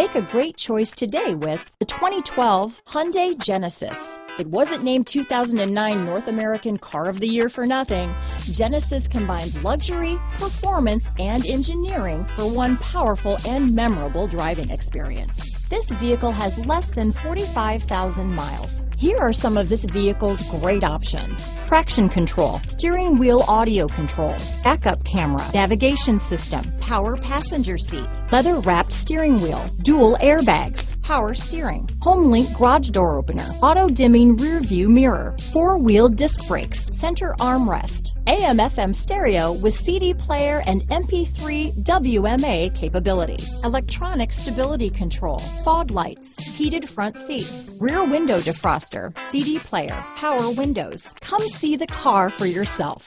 Make a great choice today with the 2012 Hyundai Genesis. It wasn't named 2009 North American Car of the Year for nothing. Genesis combines luxury, performance, and engineering for one powerful and memorable driving experience. This vehicle has less than 45,000 miles. Here are some of this vehicle's great options. Traction control, steering wheel audio controls, backup camera, navigation system, power passenger seat, leather wrapped steering wheel, dual airbags, power steering, HomeLink garage door opener, auto dimming rear view mirror, four wheel disc brakes, center armrest, AM FM stereo with CD player and MP3 WMA capability, electronic stability control, fog lights, heated front seats, rear window defroster, CD player, power windows. Come see the car for yourself.